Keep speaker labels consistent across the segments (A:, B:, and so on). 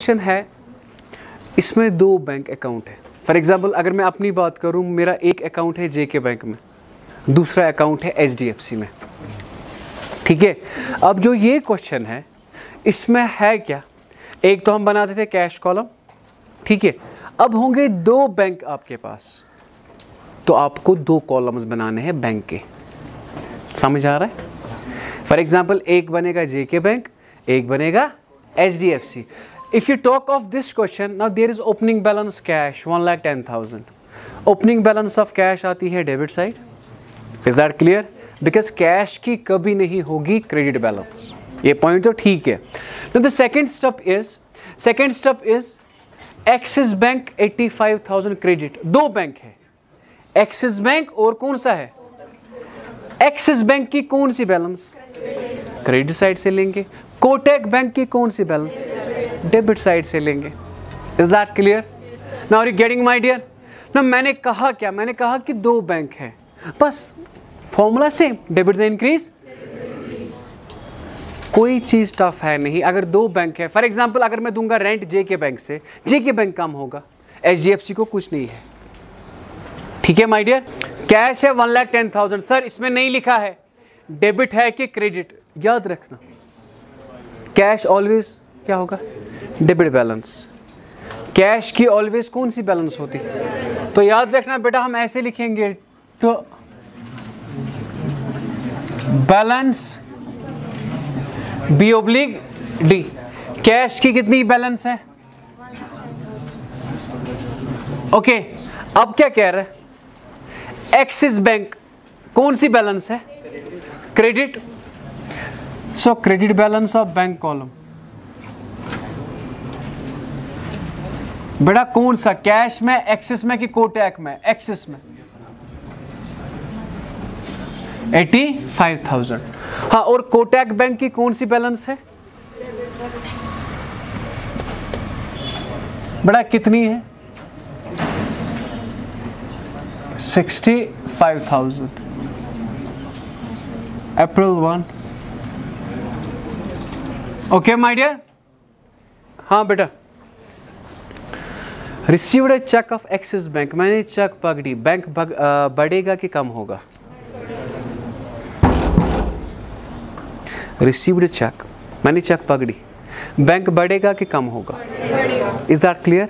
A: Question है, इसमें दो बैंक अकाउंट है। फॉर एग्ज़ाम्पल अगर मैं अपनी बात करूँ, मेरा एक अकाउंट है जे के बैंक में, दूसरा अकाउंट है एच में। ठीक है? अब जो ये क्वेश्चन है, इसमें है क्या? एक तो हम बनाते थे कैश कॉलम ठीक है? अब होंगे दो बैंक आपके पास तो आपको दो कॉलम्स बनाने हैं बैंक के। समझ आ रहा है? फॉर एग्ज़ाम्पल एक बनेगा जे के बैंक एक बनेगा H D F C if you talk of this question now there is opening balance cash one lakh ten thousand opening balance of cash आती है debit side is that clear because cash की कभी नहीं होगी credit balance ये point तो ठीक है. The second step is second step is Axis bank 85,000 credit दो बैंक है. एक्सिस बैंक और कौन सा है? एक्सिस बैंक की कौन सी बैलेंस क्रेडिट साइड से लेंगे. कोटेक बैंक की कौन सी बैलेंस डेबिट साइड से लेंगे। Is that clear now you getting my dear ना मैंने कहा क्या? मैंने कहा कि दो बैंक है। बस formula same debit the increase कोई चीज़ टफ है नहीं। अगर दो बैंक है फॉर एग्ज़ाम्पल अगर मैं दूँगा रेंट जे के बैंक से जे के बैंक कम होगा। एच डी एफ़ सी को कुछ नहीं है। ठीक है माय डियर कैश है one lakh ten thousand sir इसमें नहीं लिखा है। डेबिट है कि क्रेडिट याद रखना। कैश ऑलवेज क्या होगा? Debit balance. कैश की ऑलवेज कौन सी बैलेंस होती? है तो याद रखना बेटा, हम ऐसे लिखेंगे तो balance B oblique D. Cash की कितनी बैलेंस है? ओके, अब क्या कह रहा एक्सिस बैंक कौन सी बैलेंस है? Credit. So credit balance of bank column. बेटा कौन सा? कैश में, एक्सिस में कि कोटैक में? एक्सिस में। Eighty five thousand. हाँ और कोटैक बैंक की कौन सी बैलेंस है? बड़ा कितनी है? Sixty five thousand. April one. Okay, my dear. हाँ बेटा। Received cheque of Axis bank मैंने चेक पकड़ी। बैंक बढ़ेगा कि कम होगा? रिसीव्ड चेक मैंने चेक पकड़ी। बैंक बढ़ेगा कि कम होगा? Is that clear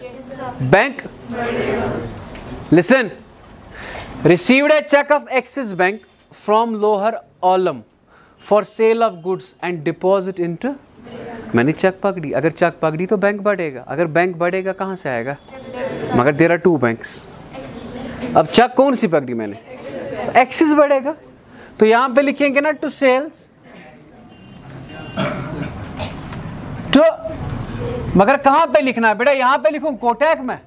A: bank listen received cheque of Axis bank from lower olam for sale of goods and deposit into मैंने चेक पकड़ी। अगर चेक पकड़ी तो बैंक बढ़ेगा। अगर बैंक बढ़ेगा, कहाँ से आएगा? मगर देर आर टू बैंक्स अब चेक कौन सी पकड़ी मैंने? एक्सिस बढ़ेगा। तो यहाँ पे लिखेंगे ना टू सेल्स टू मगर कहाँ पे लिखना है बेटा? यहाँ पे लिखूं, कोटैक में।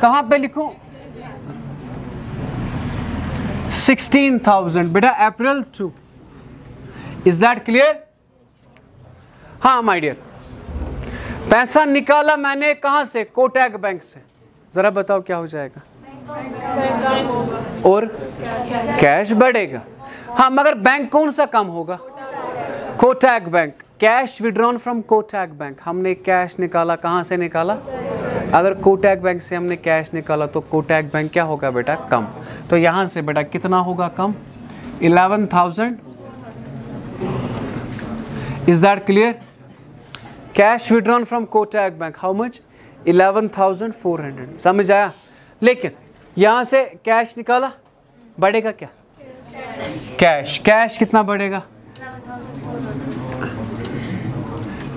A: कहाँ पे लिखूं? सिक्सटीन थाउज़ेंड बेटा April two is that clear हाँ माय डियर पैसा निकाला मैंने कहाँ से? कोटैक बैंक से। जरा बताओ क्या हो जाएगा? और कैश बढ़ेगा? हाँ मगर बैंक कौन सा कम होगा? Kotak bank. Cash withdrawn from Kotak bank. हमने कैश निकाला कहाँ से निकाला? अगर कोटैक बैंक से हमने कैश निकाला तो कोटैक बैंक क्या होगा बेटा? कम। तो यहाँ से बेटा कितना होगा कम? Eleven thousand. Is that clear cash withdrawn from Kotak bank. How much eleven thousand four hundred. समझ आया? लेकिन यहाँ से कैश निकाला? बढ़ेगा क्या? कैश कैश कितना बढ़ेगा?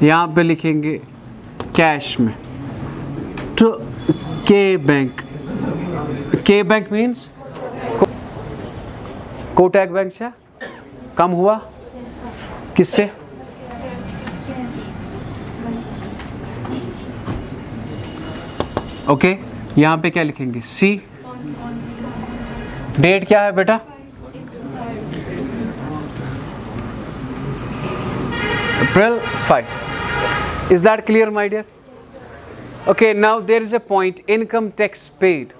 A: यहाँ पे लिखेंगे कैश में। टू के बैंक के बैंक मीन्स कोटैक बैंक से कम हुआ? किससे? ओके, यहाँ पे क्या लिखेंगे? सी डेट क्या है बेटा? April five is that clear my dear okay now there is a point income tax paid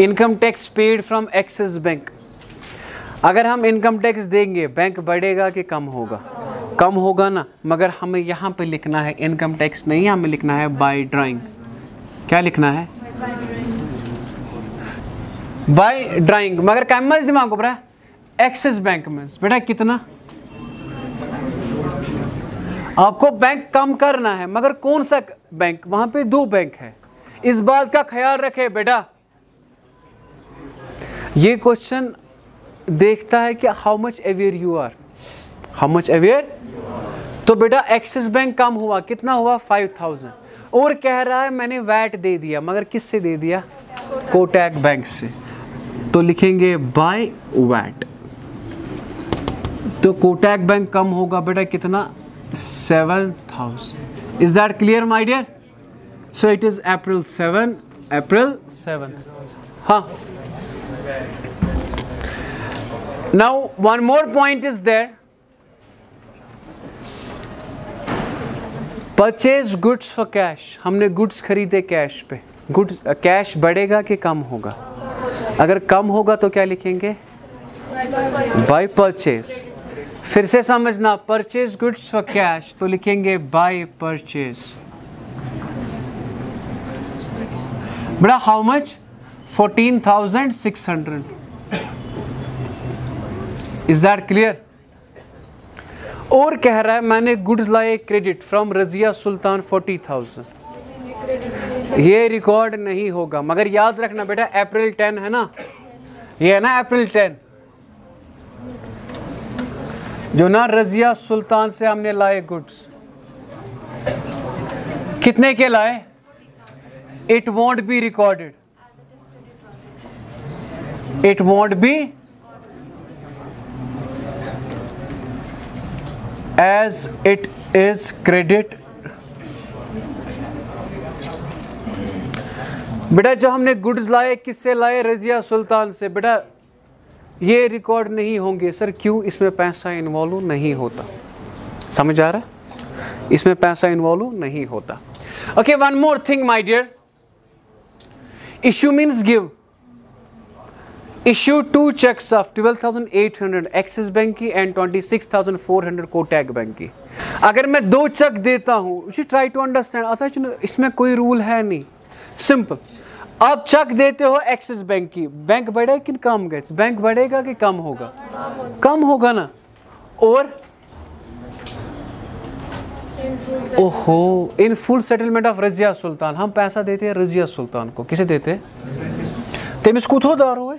A: income tax paid from Axis bank अगर हम इनकम टैक्स देंगे बैंक बढ़ेगा कि कम होगा? कम होगा ना, मगर हमें यहाँ पे लिखना है इनकम टैक्स नहीं हमें लिखना है बाय ड्राइंग क्या लिखना है? बाय ड्राइंग मगर क्या मज दिमाग बड़ा एक्सिस बैंक में बेटा, कितना? आपको बैंक कम करना है, मगर कौन सा बैंक वहाँ पे दो बैंक है। इस बात का ख्याल रखे, बेटा। ये क्वेश्चन देखता है कि how much aware you are how much aware तो बेटा एक्सिस बैंक कम हुआ। कितना हुआ? फाइव थाउज़ेंड और कह रहा है, मैंने वैट दे दिया। मगर किससे दे दिया? कोटैक बैंक से। तो लिखेंगे, बाय वैट। तो कोटैक बैंक कम होगा बेटा कितना? Seven thousand. Is that clear my dear so it is April seven April seven हाँ। Now one more point is there purchase goods for cash हमने गुड्स खरीदे कैश पे। गुड्स कैश बढ़ेगा कि कम होगा? अगर कम होगा तो क्या लिखेंगे? बाय परचेज फिर से समझना परचेज गुड्स फॉर कैश तो लिखेंगे बाय परचेज बड़ा how much fourteen thousand six hundred is that clear और कह रहा है, मैंने गुड्स लाए credit from Razia Sultan forty thousand. ये रिकॉर्ड नहीं होगा। मगर याद रखना बेटा, अप्रैल टेन है ना? ये है ना अप्रैल टेन? जो ना रजिया सुल्तान से हमने लाए गुड्स। कितने के लाए? It won't be recorded it won't be as it is credit बेटा, जो हमने गुड्स लाए, किससे लाए? रजिया सुल्तान से। बेटा, ये रिकॉर्ड नहीं होंगे। सर, क्यों? इसमें पैसा इन्वॉल्व नहीं होता। समझ आ रहा? इसमें पैसा इन्वॉल्व नहीं होता। Okay one more thing my dear issue means give issue two cheques of 12,800 Axis bank की एंड 26,400 कोटैक बैंक की अगर मैं दो चेक देता हूँ यू ट्राई टू अंडरस्टैंड अथा इसमें कोई रूल है नहीं। सिंपल आप चेक देते हो एक्सिस बैंक की। बैंक बढ़े कि कम गए बैंक बढ़ेगा कि कम होगा? कम होगा ना? और? ओहो in full settlement of Razia Sultan हम पैसा देते हैं रजिया सुल्तान को। किसे देते हैं? तेमिस कुथो दारो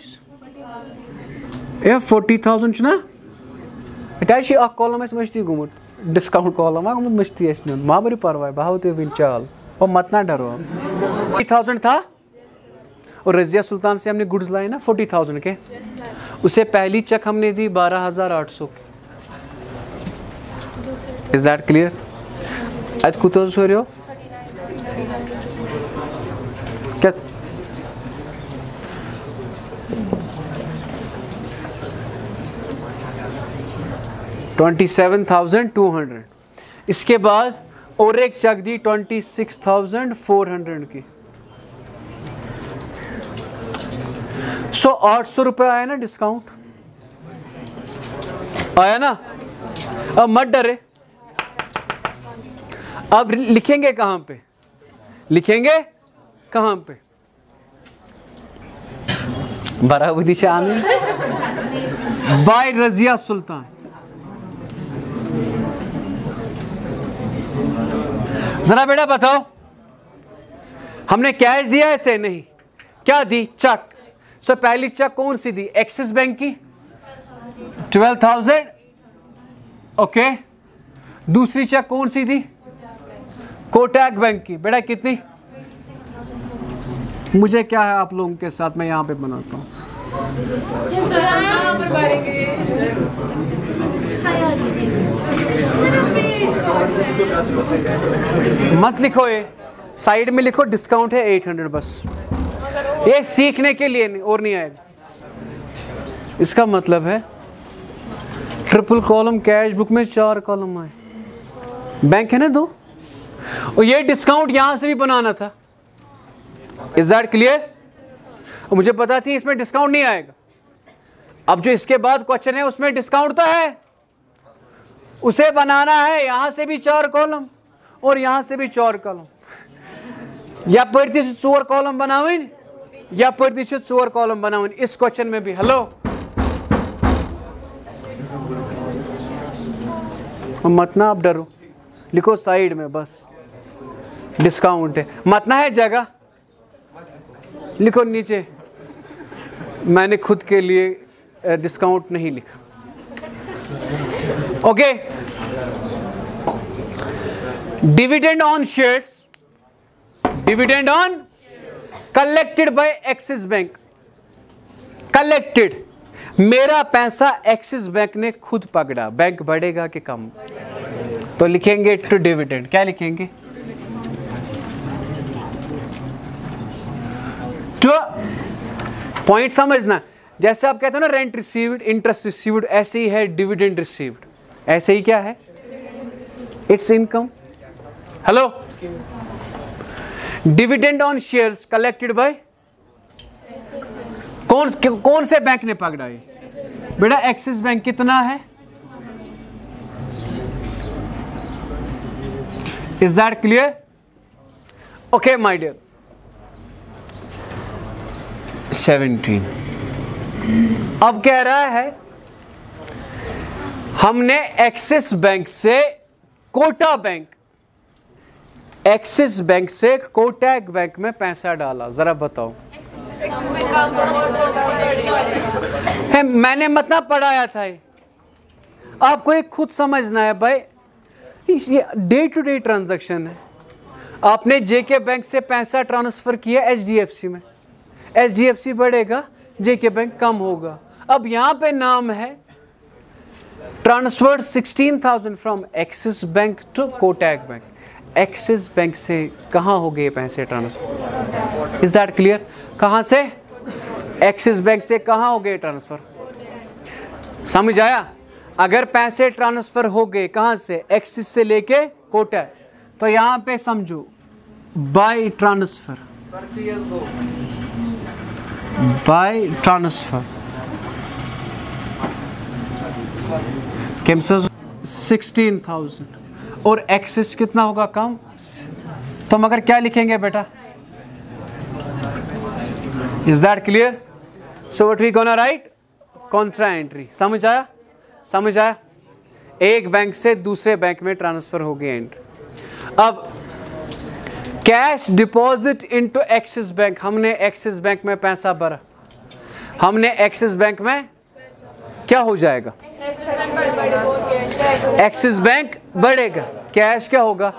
A: ए फोर्टी थाउज़ेंड ना अत कॉलम मस्ती गुमुत डिस्काउंट कॉलम आ गुमुत मस्ती नुन मा बरी परवाह बह ते वन चाल और मत ना डरो फोर्टी थाउज़ेंड था और रजिया सुल्तान से हमने गुड्स लाए ना फोर्टी थाउज़ेंड के उसे पहली चेक हमने दी बारह हज़ार आठ सौ की इज़ दैट क्लियर अत कुत हो क्या twenty seven thousand two hundred इसके बाद और एक चक दी twenty six thousand four hundred की। सो आठ सौ रुपये आया ना डिस्काउंट आया ना? अब मत डरे। अब लिखेंगे कहाँ पे? लिखेंगे कहाँ पे? बराबर आमिर बाय रजिया सुल्तान। जरा बेटा बताओ। हमने कैश दिया ऐसे नहीं। क्या दी? चक सो पहली चेक कौन सी दी? एक्सिस बैंक की? ट्वेल्व थाउज़ेंड ओके दूसरी चेक कौन सी थी कोटैक बैंक की। बेटा, कितनी? मुझे क्या है आप लोगों के साथ? मैं यहाँ पे बनाता हूँ। मत लिखो ये। साइड में लिखो डिस्काउंट है 800 बस। ये सीखने के लिए और नहीं आएगा इसका मतलब है ट्रिपल कॉलम कैश बुक में चार कॉलम आए। बैंक है ना दो? और ये डिस्काउंट यहाँ से भी बनाना था। इज़ दैट क्लियर मुझे पता थी इसमें डिस्काउंट नहीं आएगा। अब जो इसके बाद क्वेश्चन है, उसमें डिस्काउंट तो है। उसे बनाना है, यहाँ से भी चार कॉलम और यहाँ से भी चार कॉलम। या पढ़ती चोर कॉलम बनावन, या पढ़ती चोर कॉलम बनावन। इस क्वेश्चन में भी हेलो मत ना आप डरो, लिखो साइड में बस। डिस्काउंट है। मतना है जगह? लिखो नीचे। मैंने खुद के लिए डिस्काउंट नहीं लिखा। Okay dividend on shares dividend on collected by Axis bank collected मेरा पैसा एक्सिस बैंक ने खुद पकड़ा। बैंक बढ़ेगा कि कम? तो लिखेंगे टू डिविडेंड क्या लिखेंगे? टू पॉइंट समझना। जैसे आप कहते हो ना रेंट रिसीव्ड इंटरेस्ट रिसीव्ड ऐसे ही है डिविडेंड रिसीव्ड ऐसे ही क्या है? It's income hello dividend on shares collected by कौन कौन से बैंक ने पकड़ा ये? बेटा एक्सिस बैंक कितना है? Is that clear okay my dear seventeen अब कह रहा है? हमने एक्सिस बैंक से कोटा बैंक, एक्सिस बैंक से कोटैक बैंक में पैसा डाला। जरा बताओ। है, मैंने मतलब पढ़ाया था ये। आपको एक खुद समझना है भाई। ये डे टू डे ट्रांजैक्शन है। आपने जेके बैंक से पैसा ट्रांसफ़र किया एचडीएफसी में। एचडीएफसी बढ़ेगा जेके बैंक कम होगा। अब यहाँ पे नाम है transferred 16,000 from Axis bank to Kotak bank. Axis bank से कहाँ हो गए पैसे ट्रांसफ़र? इज़ दैट क्लियर कहाँ से? एक्सिस बैंक से कहाँ हो गए ट्रांसफ़र? समझ आया? अगर पैसे ट्रांसफ़र हो गए कहाँ से? एक्सिस से लेके कोटा तो यहाँ पे समझो by transfer by transfer came sixteen thousand और एक्सेस कितना होगा कम? तो मगर क्या लिखेंगे बेटा? Is that clear so what we gonna write contra entry समझ आया? समझ आया? एक बैंक से दूसरे बैंक में ट्रांसफ़र हो एंट्री अब cash deposit into Axis bank हमने एक्सिस बैंक में पैसा भरा. हमने एक्सिस बैंक में क्या हो जाएगा? एक्सिस बैंक बढ़ेगा, कैश क्या होगा?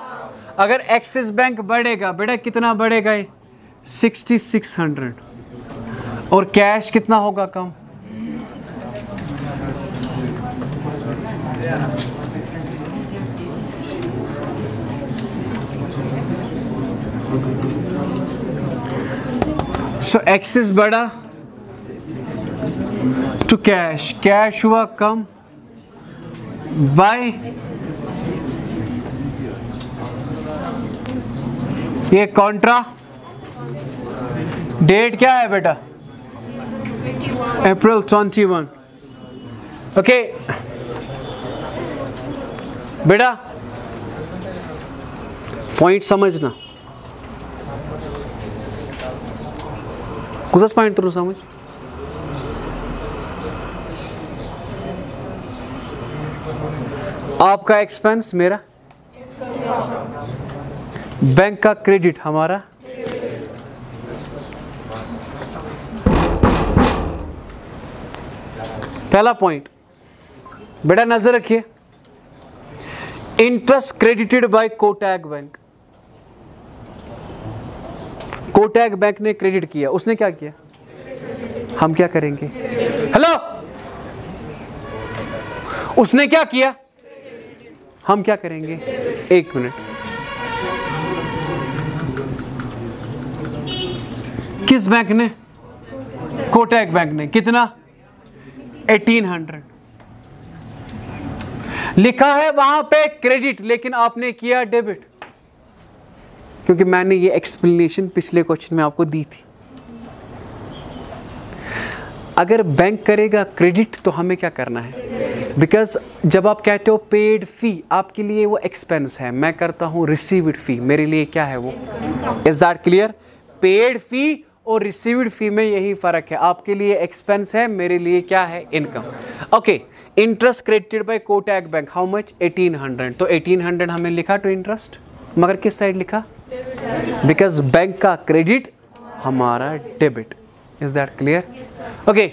A: अगर एक्सिस बैंक बढ़ेगा, बेटा कितना बढ़ेगा ये? Sixty six hundred. और कैश कितना होगा कम? सो एक्सिस बढ़ा टू कैश कैश हुआ कम? बाय ये कॉन्ट्रा डेट क्या है बेटा? अप्रैल ट्वेंटी वन ओके बेटा पॉइंट समझना। कुछ पॉइंट तो समझ? आपका एक्सपेंस मेरा? बैंक का क्रेडिट हमारा? पहला पॉइंट बेटा नज़र रखिए। Interest credited by Kotak bank Kotak bank ने क्रेडिट किया। उसने क्या किया? हम क्या करेंगे? हेलो उसने क्या किया? हम क्या करेंगे? एक मिनट। किस बैंक ने? कोटैक बैंक ने। कितना? 1800 लिखा है वहाँ पे क्रेडिट, लेकिन आपने किया डेबिट। क्योंकि मैंने ये एक्सप्लेनेशन पिछले क्वेश्चन में आपको दी थी। अगर बैंक करेगा क्रेडिट तो हमें क्या करना है? बिकॉज़ जब आप कहते हो पेड फ़ी आपके लिए वो एक्सपेंस है। मैं करता हूँ रिसीव्ड फ़ी मेरे लिए क्या है वो? Is that clear paid fee और रिसीव्ड फ़ी में यही फ़र्क है। आपके लिए एक्सपेंस है, मेरे लिए क्या है? Income okay interest credited by Kotak bank how much 1800 तो 1800 हमें लिखा टू इंटरेस्ट मगर किस साइड लिखा? बिकॉज़ बैंक का क्रेडिट हमारा debit is that clear okay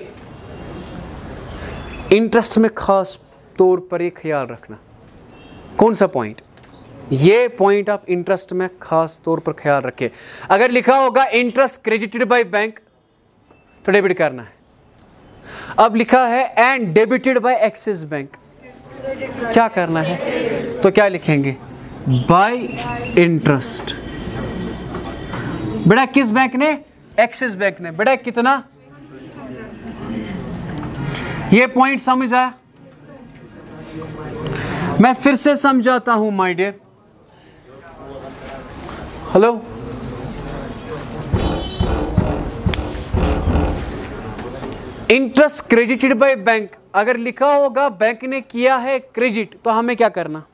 A: interest में खास तौर पर एक ख्याल रखना। कौन सा पॉइंट ये पॉइंट आप इंटरेस्ट में खास तौर पर ख्याल रखें। अगर लिखा होगा इंटरेस्ट क्रेडिटेड बाय बैंक तो डेबिट करना है। अब लिखा है and debited by Axis bank क्या करना है? तो क्या लिखेंगे? बाय इंटरेस्ट बेटा, किस बैंक ने? एक्सिस बैंक ने। बेटा, कितना? ये पॉइंट समझ आया? मैं फिर से समझाता हूँ my dear hello interest credited by bank अगर लिखा होगा बैंक ने किया है क्रेडिट तो हमें क्या करना?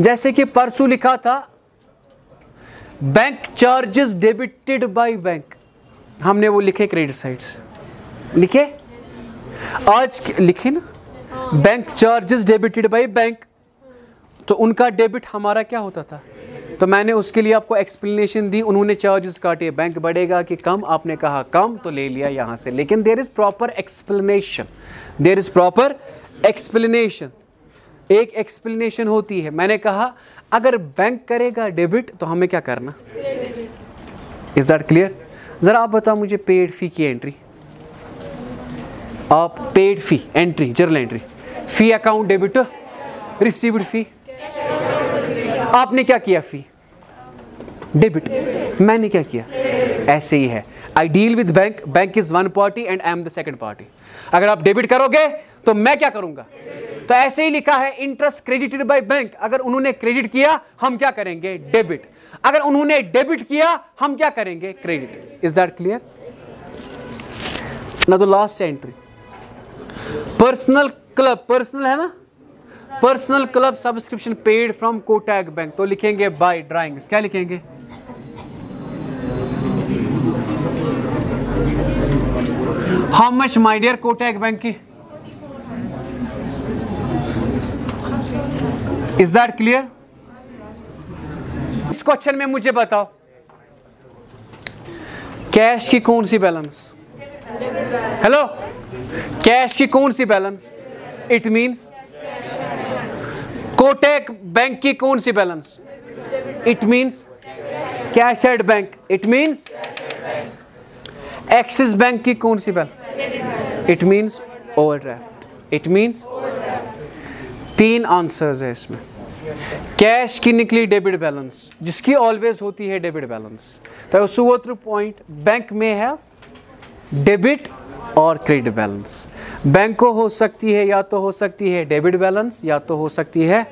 A: जैसे कि परसों लिखा था bank charges debited by bank हमने वो लिखे क्रेडिट साइड से लिखे? आज लिखे ना? Bank charges debited by bank तो उनका डेबिट हमारा क्या होता था? तो मैंने उसके लिए आपको एक्सप्लेनेशन दी, उन्होंने चार्जेस काटे। बैंक बढ़ेगा कि कम? आपने कहा कम तो ले लिया यहाँ से। लेकिन there is proper explanation there is proper explanation एक एक्सप्लेनेशन होती है। मैंने कहा, अगर बैंक करेगा डेबिट तो हमें क्या करना? इज़ दैट क्लियर ज़रा आप बताओ मुझे पेड फ़ी की entry paid fee entry journal entry fee account debit received fee आपने क्या किया फ़ी डेबिट मैंने क्या किया? ऐसे ही है. I deal with bank bank is one party and I am the second party अगर आप डेबिट करोगे तो मैं क्या करूँगा? तो ऐसे ही लिखा है इंटरेस्ट क्रेडिटेड बाय बैंक अगर उन्होंने क्रेडिट किया, हम क्या करेंगे? डेबिट अगर उन्होंने डेबिट किया, हम क्या करेंगे? क्रेडिट इज़ दैट क्लियर ना तो last entry personal club personal है ना? Personal club subscription paid from Kotak bank तो लिखेंगे बाय ड्राइंग्स क्या लिखेंगे? How much my dear Kotak bank की? इज़ दैट क्लियर इस क्वेश्चन में मुझे बताओ। कैश की कौन सी बैलेंस हेलो कैश की कौन सी balance it means Kotak bank की कौन सी balance it means cash at bank it means Axis bank की कौन सी balance it means overdraft it means तीन आंसर्स है इसमें। कैश की निकली डेबिट बैलेंस जिसकी ऑलवेज होती है डेबिट बैलेंस तो पॉइंट बैंक में है डेबिट और क्रेडिट बैलेंस बैंक को हो सकती है, या तो हो सकती है डेबिट बैलेंस या तो हो सकती है,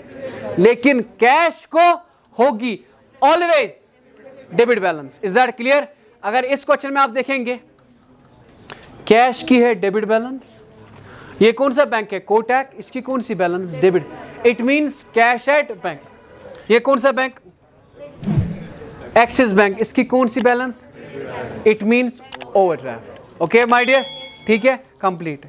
A: लेकिन कैश को होगी always debit balance is that clear अगर इस क्वेश्चन में आप देखेंगे कैश की है डेबिट बैलेंस ये कौन सा बैंक है? कोटैक इसकी कौन सी balance debit it means cash at bank ये कौन सा बैंक एक्सिस बैंक इसकी कौन सी balance it means overdraft okay my dear ठीक है? कंप्लीट